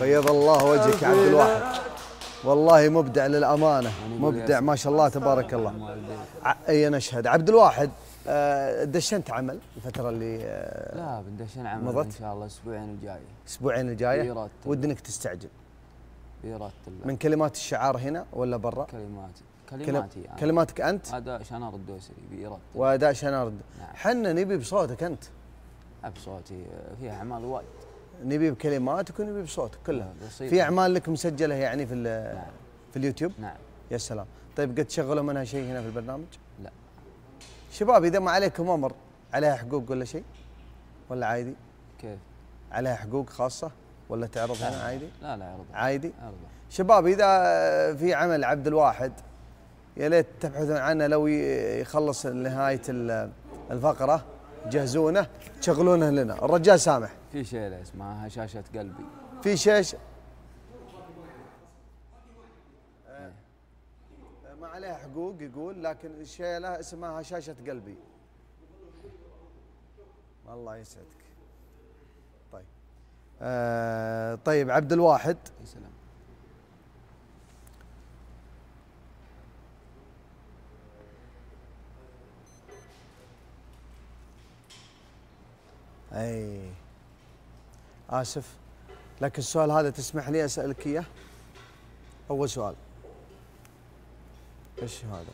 بيض الله وجهك يا عبد الواحد. والله مبدع للأمانة. مبدع ما شاء الله تبارك الله. أي نشهد عبد الواحد آه، دشنت عمل الفترة اللي آه، لا بندشن عمل مضت؟ إن شاء الله الاسبوعين الجايه الاسبوعين الجايه إنك تستعجل. الله من كلمات الشعار هنا ولا برا؟ كلمات كلم- كلماتي أنا. كلماتك أنت؟ هذا شنار الدوسري الله. واداء شنارد نعم. حنا نبي بصوتك أنت. بصوتي فيها اعمال وايد. نبي بكلماتك ونبي بصوتك كلها. لا، بسيطة. في أعمال لك مسجلة يعني في نعم. في اليوتيوب؟ نعم. يا سلام. طيب قد تشغلوا منها شيء هنا في البرنامج؟ لا. شباب إذا ما عليكم أمر عليها حقوق ولا شيء؟ ولا عادي؟ كيف؟ عليها حقوق خاصة؟ ولا تعرض هنا عادي؟ لا لا عرض عادي؟ عرض شباب إذا في عمل عبد الواحد يا ليت تبحثون عنه لو يخلص نهاية ال- الفقرة جهزونه تشغلونه لنا. الرجال سامح. في شيء اسمها هشاشة قلبي. في شيش ما عليها حقوق يقول لكن الشيله اسمها هشاشه قلبي. الله يسعدك. طيب. آه طيب عبد الواحد. سلام. اي آسف. لكن السؤال هذا تسمح لي أسألك إياه؟ أول سؤال. إيش هذا؟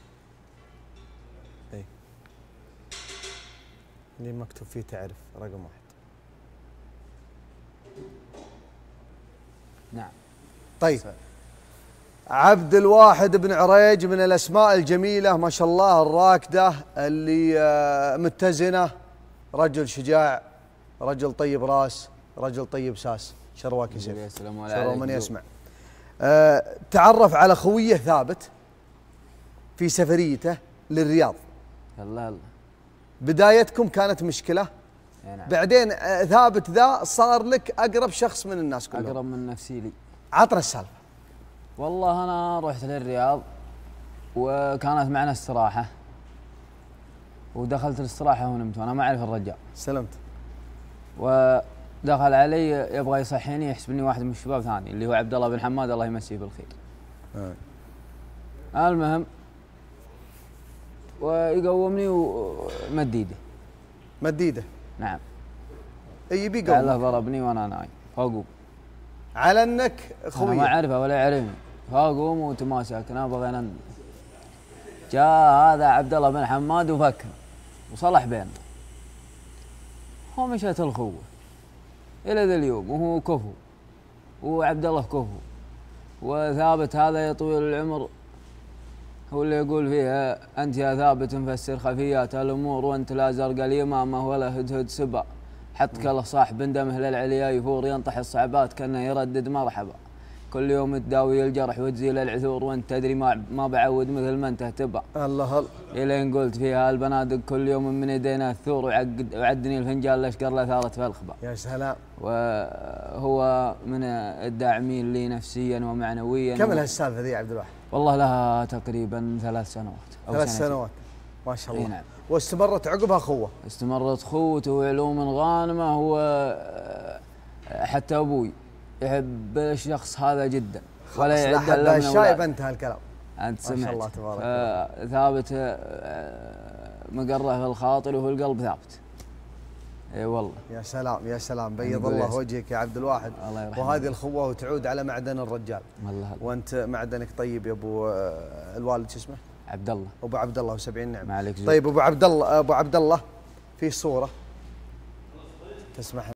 اي اللي مكتوب فيه تعرف رقم واحد. نعم. طيب. عبد الواحد بن عريج من الأسماء الجميلة ما شاء الله الراكدة اللي آه، متزنة رجل شجاع رجل طيب راس. رجل طيب ساس شرواك ولا شروا من. يسمع. آه، تعرف على خوية ثابت في سفريته للرياض. يلا يلا. بدايتكم كانت مشكلة. نعم. بعدين آه، ثابت ذا صار لك أقرب شخص من الناس كلهم. أقرب من نفسي لي. عطنا السالفة. والله أنا رحت للرياض وكانت معنا استراحة. ودخلت الاستراحة ونمت وأنا ما أعرف الرجال سلمت. ودخل علي يبغى يصحيني يحسبني واحد من الشباب ثاني اللي هو عبد الله بن حماد الله يمسيه بالخير. آه. المهم ويقومني ومد ايده مديده؟ نعم. إي يبي لعله قوم ضربني وأنا نايم. فأقوم. على إنك أنا ما أعرفه ولا يعرفني. فأقوم وتماسكنا بغينا جاء هذا عبد الله بن حماد وفكر. وصلح بيننا ومشت الخوة. إلى ذا اليوم وهو كفو وعبد الله كفو. وثابت هذا يا طويل العمر هو اللي يقول فيها أنت يا ثابت مفسر خفيات الأمور وأنت لا زرق اليمامة ولا هدهد سبا. حطك الله صاحب اندمه للعليا يفور ينطح الصعبات كأنه يردد مرحبا. كل يوم تداوي الجرح وتزيل العثور وأنت تدري ما ما بعود مثل ما أنت تبع الله هل إلين قلت فيها البنادق كل يوم من ايدينا الثور وعقد وعدني الفنجان الاشقر لا ثارت في الخبا يا سلام. وهو من الداعمين لي نفسيا ومعنويا. كم لها السالفه ذي يا عبد الواحد؟ والله لها تقريبا ثلاث سنوات أو ثلاث سنتين. سنوات. ما شاء الله. نعم. واستمرت عقبها خوه استمرت خوته وعلوم غانمة هو حتى أبوي. يحب الشخص هذا جدا. ولا يعد الا من الشايب أولاد. انتهى الكلام أنت ما شاء سمعت. الله تبارك ثابت آه، مقره في الخاطر وفي القلب ثابت. إي والله. يا سلام يا سلام. بيض الله وجهك يا عبد الواحد. الله يرحمه. وهذه الخوة وتعود على معدن الرجال. والله. هلا. وأنت معدنك طيب يا أبو آه، الوالد شو اسمه؟ عبد الله. أبو عبد الله و70 نعم ما عليك. طيب أبو عبد الله أبو عبد الله في صورة تسمح